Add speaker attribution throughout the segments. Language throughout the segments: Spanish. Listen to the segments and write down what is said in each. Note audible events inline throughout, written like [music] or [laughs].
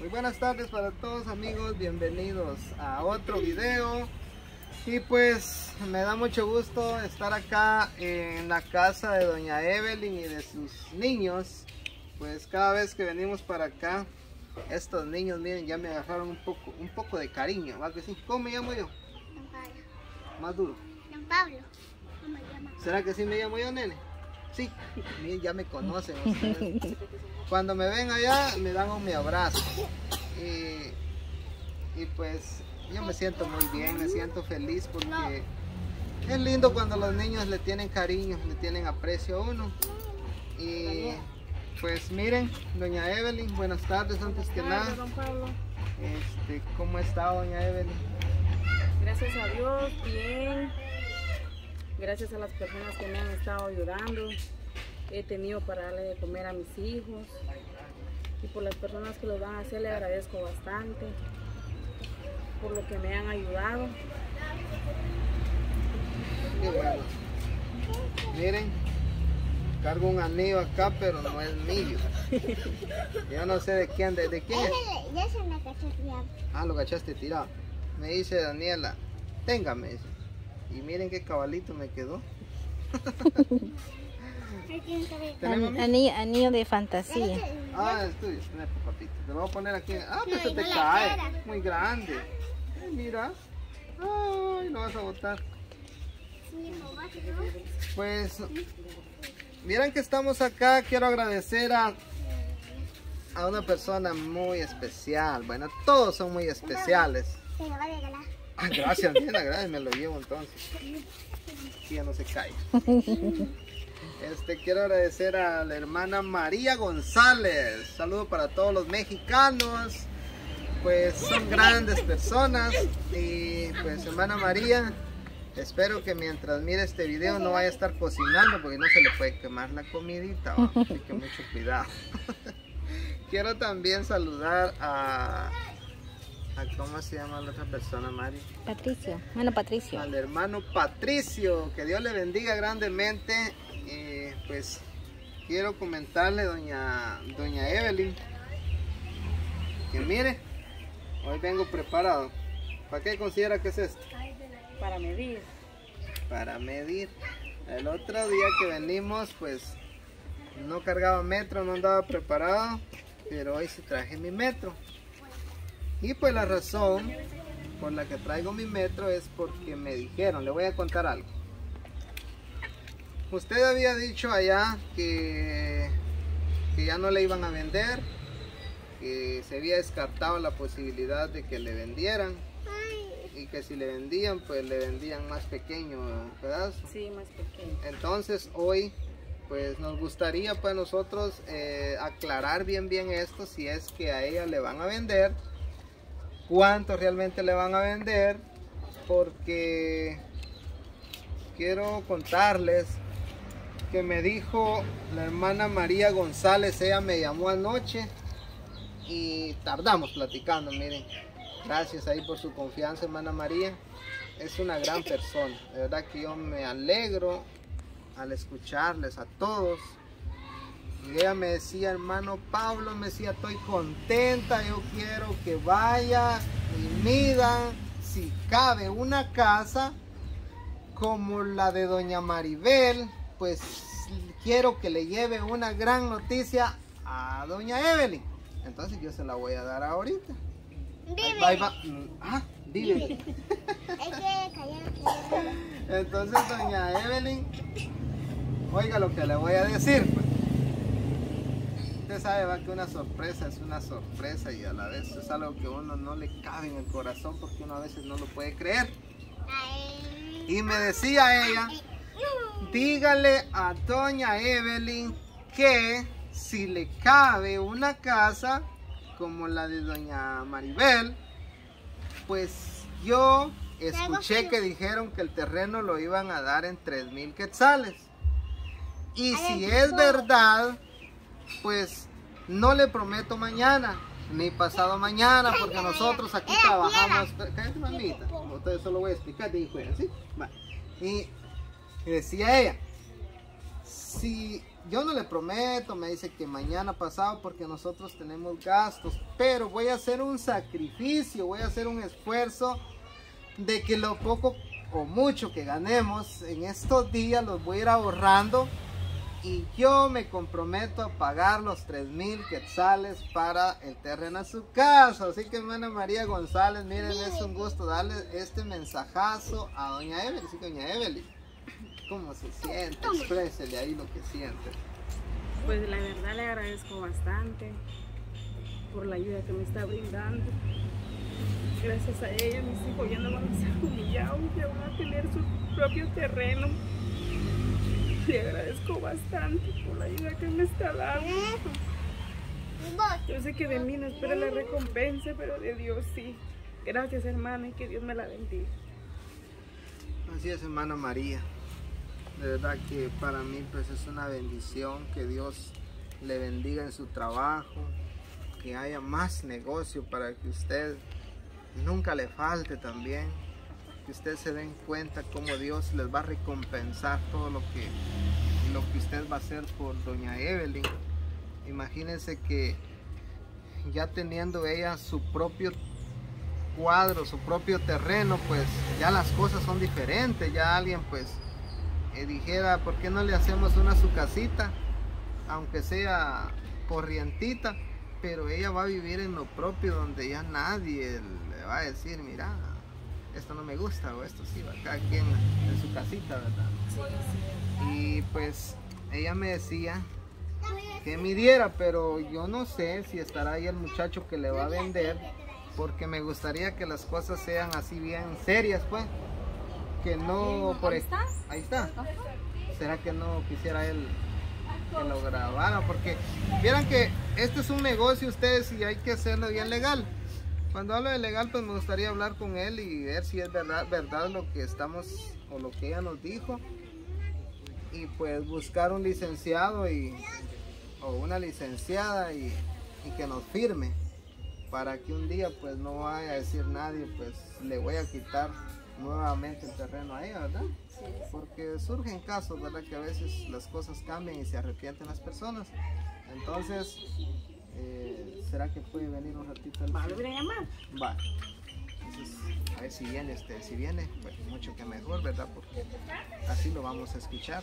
Speaker 1: Muy buenas tardes para todos amigos, bienvenidos a otro video. Y pues me da mucho gusto estar acá en la casa de doña Evelyn y de sus niños. Pues cada vez que venimos para acá, estos niños, miren, ya me agarraron un poco, un poco de cariño, ¿va que sí? ¿Cómo me llamo yo?
Speaker 2: Don Pablo.
Speaker 1: Más duro.
Speaker 2: Don Pablo. ¿Cómo llama?
Speaker 1: ¿Será que sí me llamo yo, nene? Sí, ya me conocen ustedes. Cuando me ven allá, me dan un mi abrazo. Y, y pues yo me siento muy bien, me siento feliz porque es lindo cuando los niños le tienen cariño, le tienen aprecio a uno. Y pues miren, doña Evelyn, buenas tardes antes que nada.
Speaker 3: don Pablo.
Speaker 1: Este, ¿Cómo está doña Evelyn?
Speaker 3: Gracias a Dios, bien. Gracias a las personas que me han estado ayudando. He tenido para darle de comer a mis hijos. Y por las personas que lo van a hacer, le agradezco bastante. Por lo que me han ayudado.
Speaker 1: Qué bueno. Miren, cargo un anillo acá, pero no es mío. Yo no sé de quién, de, de quién es.
Speaker 2: Ya se me cachó tirado.
Speaker 1: Ah, lo cachaste tirado. Me dice Daniela, téngame ese. Y miren qué cabalito me quedó. [laughs]
Speaker 4: Anillo, anillo de fantasía.
Speaker 1: Ah, es tuyo. Ven, papito. Te lo voy a poner aquí. Ah, pues
Speaker 2: No,
Speaker 1: se te
Speaker 2: no
Speaker 1: cae. Muy grande. Ay, mira. Ay, lo vas a botar. Pues, miren que estamos acá. Quiero agradecer a, a una persona muy especial. Bueno, todos son muy especiales.
Speaker 2: Se lo va a regalar.
Speaker 1: Gracias, bien, gracias, me lo llevo entonces. Ya no se cae. Este, quiero agradecer a la hermana María González. Saludo para todos los mexicanos. Pues son grandes personas. Y pues hermana María, espero que mientras mire este video no vaya a estar cocinando porque no se le puede quemar la comidita. Así que mucho cuidado. [laughs] Quiero también saludar a, a ¿cómo se llama la otra persona, Mari?
Speaker 4: Patricio. Bueno, Patricio.
Speaker 1: al hermano Patricio, que Dios le bendiga grandemente. Eh, pues quiero comentarle, doña, doña Evelyn, que mire, hoy vengo preparado. ¿Para qué considera que es esto?
Speaker 3: Para medir.
Speaker 1: Para medir. El otro día que venimos, pues no cargaba metro, no andaba preparado, pero hoy sí traje mi metro. Y pues la razón por la que traigo mi metro es porque me dijeron, le voy a contar algo. Usted había dicho allá que, que ya no le iban a vender, que se había descartado la posibilidad de que le vendieran y que si le vendían, pues le vendían más pequeño pedazo.
Speaker 3: Sí, más pequeño.
Speaker 1: Entonces hoy pues nos gustaría pues nosotros eh, aclarar bien bien esto si es que a ella le van a vender, cuánto realmente le van a vender, porque quiero contarles que me dijo la hermana María González, ella me llamó anoche y tardamos platicando, miren. Gracias ahí por su confianza, hermana María. Es una gran persona. De verdad que yo me alegro al escucharles a todos. Y ella me decía, hermano Pablo, me decía, estoy contenta, yo quiero que vaya y mida si cabe una casa como la de doña Maribel, pues quiero que le lleve una gran noticia a doña Evelyn. Entonces yo se la voy a dar ahorita. Ahí
Speaker 2: Vive.
Speaker 1: va, ahí va. Ah, vive. Entonces, doña Evelyn, oiga lo que le voy a decir. Usted sabe va que una sorpresa es una sorpresa y a la vez es algo que uno no le cabe en el corazón porque uno a veces no lo puede creer. Y me decía ella, dígale a doña Evelyn que si le cabe una casa como la de doña Maribel, pues yo escuché que dijeron que el terreno lo iban a dar en 3 mil quetzales. Y si es verdad, pues no le prometo mañana, ni pasado mañana, porque nosotros aquí trabajamos. Cállate, mamita. Entonces solo voy a explicar, ella, ¿sí? Y decía ella, si yo no le prometo, me dice que mañana pasado porque nosotros tenemos gastos, pero voy a hacer un sacrificio, voy a hacer un esfuerzo de que lo poco o mucho que ganemos en estos días los voy a ir ahorrando y yo me comprometo a pagar los 3 mil quetzales para el terreno a su casa. Así que hermana María González, miren, es un gusto darle este mensajazo a doña Evelyn. Así que doña Evelyn, ¿cómo se siente? Exprésele ahí lo que siente.
Speaker 3: Pues la verdad le agradezco bastante por la ayuda que me está brindando. Gracias a ella mis hijos ya no van a ser humillados, ya van a tener su propio terreno. [laughs] Le agradezco bastante por la ayuda que me está dando. Yo sé que de mí no espero la recompensa, pero de Dios sí. Gracias hermana y que Dios me la bendiga.
Speaker 1: Así es, hermana María. De verdad que para mí pues es una bendición que Dios le bendiga en su trabajo, que haya más negocio para que usted nunca le falte también, que usted se den cuenta cómo Dios les va a recompensar todo lo que, lo que usted va a hacer por doña Evelyn. Imagínense que ya teniendo ella su propio cuadro, su propio terreno, pues ya las cosas son diferentes. Ya alguien pues eh, dijera, ¿por qué no le hacemos una su casita? Aunque sea corrientita, pero ella va a vivir en lo propio donde ya nadie le va a decir, mira, esto no me gusta o esto sí, va cada quien en su casita, ¿verdad? Y pues ella me decía que midiera, pero yo no sé si estará ahí el muchacho que le va a vender, porque me gustaría que las cosas sean así bien serias, pues. Que no, por
Speaker 3: Ahí está.
Speaker 1: Ahí está. ¿Será que no quisiera él que lo grabara? Porque vieran que este es un negocio ustedes y hay que hacerlo bien legal. Cuando hablo de legal, pues me gustaría hablar con él y ver si es verdad, verdad lo que estamos o lo que ella nos dijo. Y pues buscar un licenciado y, o una licenciada y, y que nos firme para que un día pues no vaya a decir nadie pues le voy a quitar nuevamente el terreno a ella, ¿verdad? Porque surgen casos, ¿verdad? Que a veces las cosas cambian y se arrepienten las personas. Entonces, eh, ¿será que puede venir un ratito? al-
Speaker 3: Va, ¿lo viene a llamar?
Speaker 1: Va. Entonces, a ver si viene, este, si viene, pues mucho que mejor, ¿verdad? Porque así lo vamos a escuchar.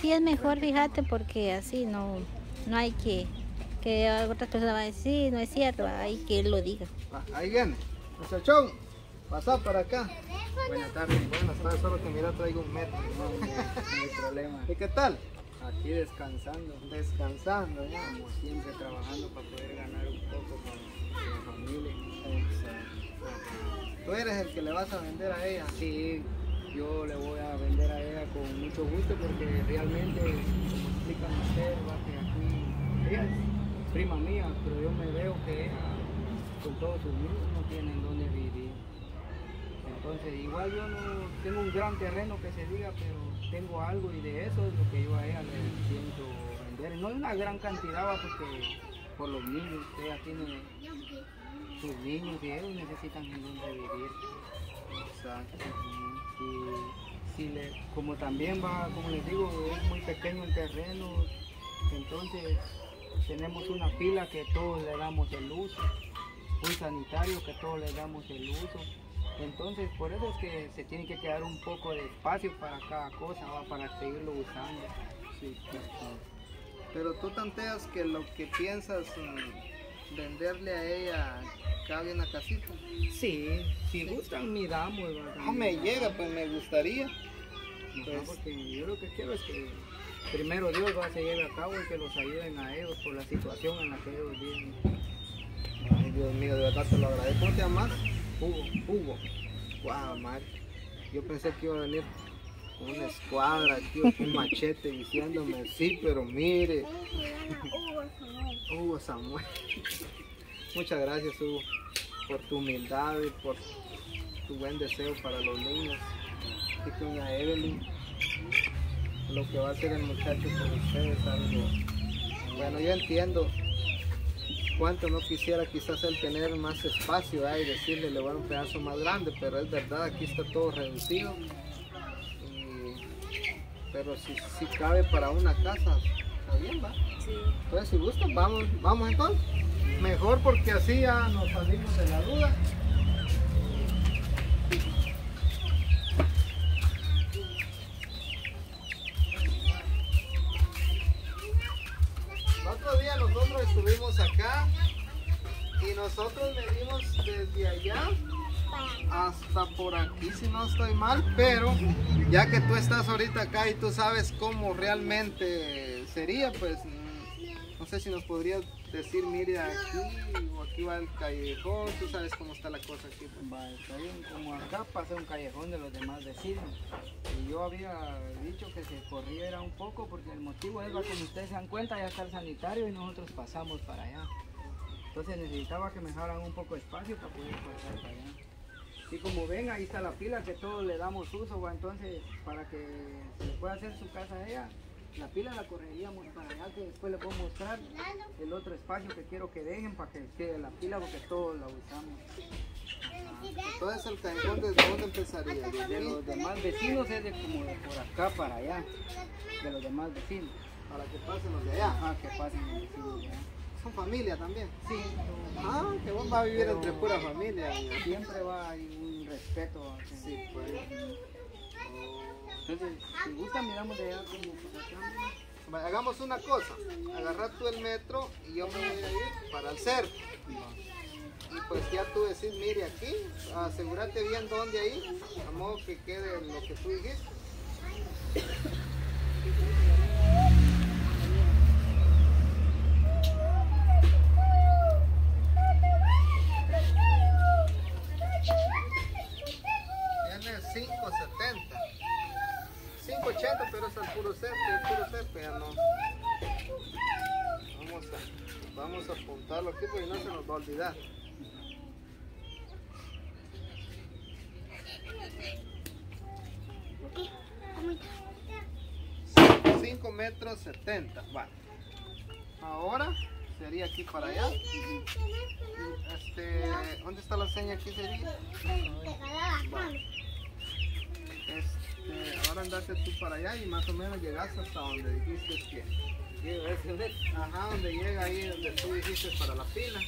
Speaker 4: Sí, es mejor, fíjate, porque así no, no hay que, que otras personas van a decir, no es cierto, hay que él lo diga.
Speaker 1: Va, ahí viene. Muchachón, pasa para acá. Buenas tardes. Buenas tardes, solo que mira traigo un metro.
Speaker 5: No, [laughs] no hay problema.
Speaker 1: ¿Y qué tal?
Speaker 5: Aquí descansando,
Speaker 1: Descansando ya.
Speaker 5: como siempre trabajando para poder ganar un poco para la familia.
Speaker 1: Tú eres el que le vas a vender a ella.
Speaker 5: Sí, yo le voy a vender a ella con mucho gusto porque realmente, como explican ustedes, va que aquí ella es prima mía, pero yo me veo que ella con todos sus niños no tienen dónde vivir. Entonces, igual yo no tengo un gran terreno que se diga, pero tengo algo y de eso es lo que yo a ella le pienso vender. No es una gran cantidad, porque por los niños, ella tiene sus niños y ellos necesitan vivir.
Speaker 1: Exacto.
Speaker 5: Y si le, como también va, como les digo, es muy pequeño el terreno, entonces tenemos una pila que todos le damos el uso, un sanitario que todos le damos el uso. Entonces por eso es que se tiene que quedar un poco de espacio para cada cosa, ¿va? para seguirlo usando.
Speaker 1: Sí, claro. Pero tú tanteas que lo que piensas mm, venderle a ella cabe en la casita.
Speaker 5: Sí, si gustan, miramos. ¿verdad?
Speaker 1: No me llega, pues me gustaría.
Speaker 5: No,
Speaker 1: Pues-
Speaker 5: porque yo lo que quiero es que primero Dios va a seguir a cabo y que los ayuden a ellos por la situación en la que ellos viven.
Speaker 1: Ay, Dios mío, de verdad te lo agradezco. ¿Cómo te llamas?
Speaker 5: Hugo,
Speaker 1: Hugo. Wow, Mar. Yo pensé que iba a venir con una escuadra aquí, o con un machete diciéndome, sí, pero mire.
Speaker 2: Hugo Samuel.
Speaker 1: Muchas gracias, Hugo, por tu humildad y por tu buen deseo para los niños. Y que doña Evelyn, lo que va a hacer el muchacho por ustedes es algo. Bueno, yo entiendo cuánto no quisiera quizás él tener más espacio ¿eh? y decirle le voy a dar un pedazo más grande, pero es verdad, aquí está todo reducido. Y- pero si, si cabe para una casa, Está bien, va.
Speaker 3: Sí.
Speaker 1: Entonces, si gustan, vamos, vamos entonces. Mejor porque así ya nos salimos de la duda. Otro día nosotros estuvimos acá y nosotros medimos desde allá hasta por aquí si no estoy mal, pero ya que tú estás ahorita acá y tú sabes cómo realmente sería, pues mm, no sé si nos podrías decir, mire aquí o aquí va el callejón, tú sabes cómo está la cosa aquí. pues.
Speaker 5: Va, está bien, como acá pasa un callejón de los demás vecinos. Yo había dicho que se corriera un poco porque el motivo es, va, como ustedes se dan cuenta, ya está el sanitario y nosotros pasamos para allá. Entonces necesitaba que me dejaran un poco de espacio para poder pasar para allá. Y como ven, ahí está la pila que todos le damos uso, entonces para que se pueda hacer su casa a ella, la pila la correríamos para allá, que después les voy a mostrar el otro espacio que quiero que dejen para que quede la pila porque todos la usamos.
Speaker 1: Entonces el callejón desde dónde empezaría? ¿De
Speaker 5: los demás vecinos es de como de por acá para allá, de los demás vecinos.
Speaker 1: Para que pasen los de allá.
Speaker 5: Ajá, que pasen los vecinos de allá.
Speaker 1: Son familia también.
Speaker 5: Sí,
Speaker 1: Ah, que vos vas a vivir entre pura familia.
Speaker 5: siempre va a ir un respeto.
Speaker 1: Sí, pues.
Speaker 5: Entonces, si gusta, miramos de allá como
Speaker 1: Hagamos una cosa, agarra tú el metro y yo me voy a ir para el cerro. Y pues ya tú decís, mire aquí, asegúrate bien dónde ahí, a modo que quede lo que tú dijiste. Tiene 570. 580, pero es al puro cepe, el puro cepe, ya no. Vamos a, vamos a porque no se nos va a olvidar. 5 metros 70, vale. Ahora sería aquí para allá. Este, ¿dónde está la seña aquí sería? Este, ahora andate tú para allá y más o menos llegas hasta donde dijiste que. Ajá, donde llega ahí donde tú dijiste para la pila.